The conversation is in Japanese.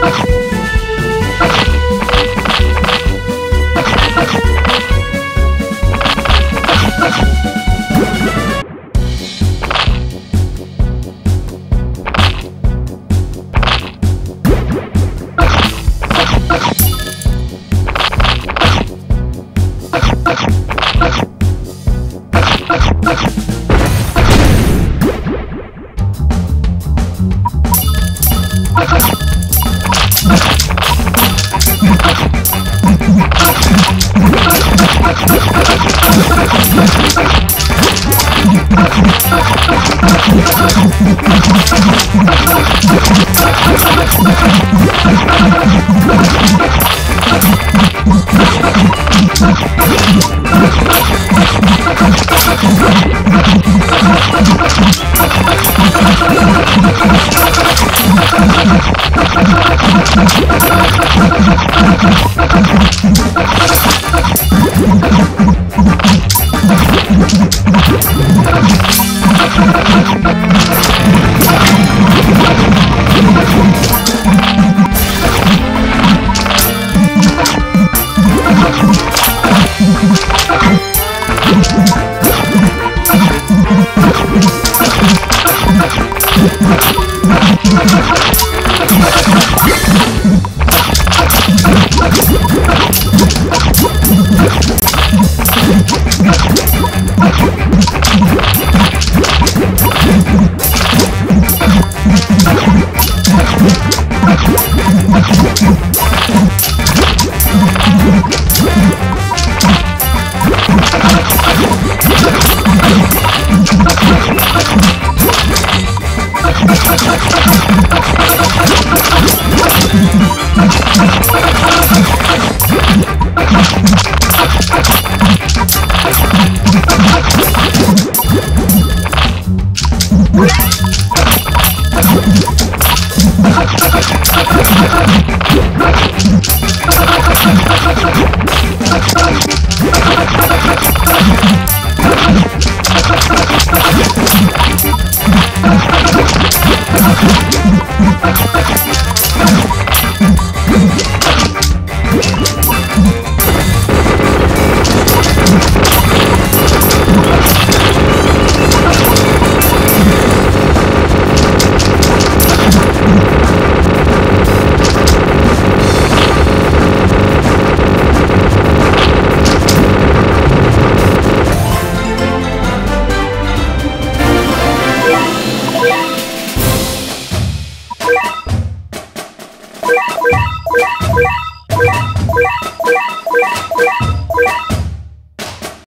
Okay. You Let's go. ハハハハ